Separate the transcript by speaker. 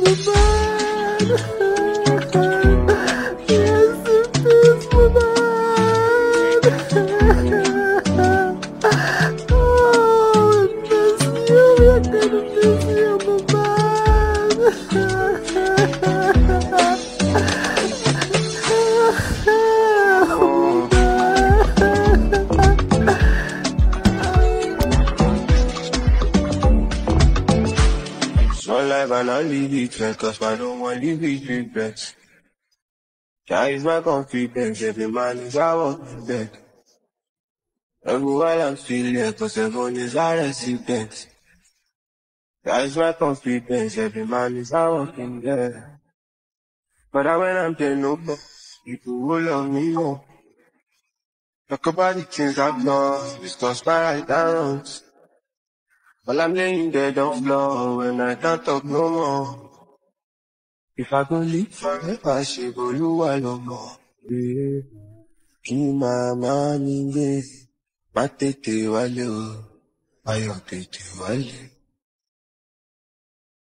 Speaker 1: Bye. So life and I leave it well, cause I don't want to it regrets. That is my confidence, every man is our bed. While I'm still here, cause everyone is a resident. That is my confidence, every man is a walking dead. But I when I'm there no more, people will love me more. Talk about the things I've done, discuss my right and wrongs. While I'm laying there on floor, when I can't talk no more. If I go live forever, she go you alone more. Yeah. Kí màmá mi gbé, má tètè wálé o, ayọ̀ tètè wálé.